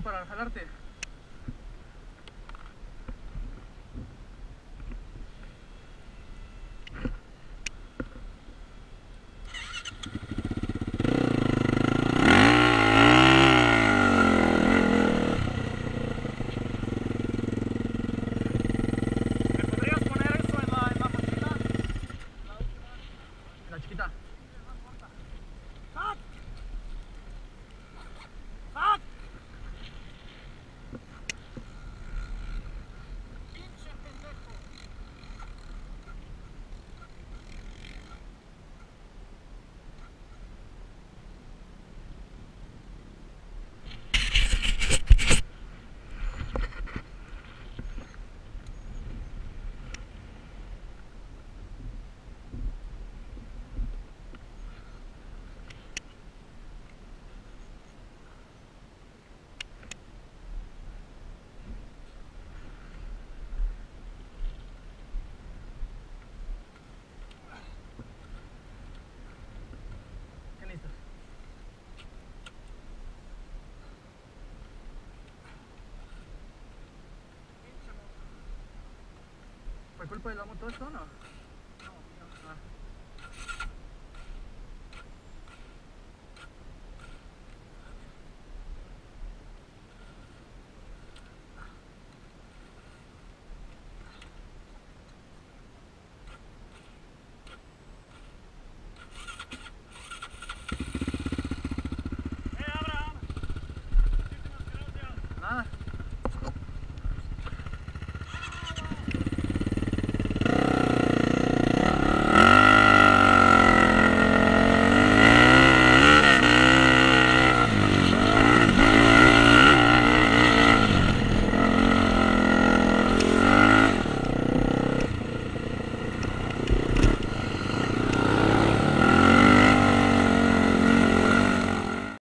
Ah, para jalarte. ¿Me podrías ¿Fue culpa de la moto esto o no?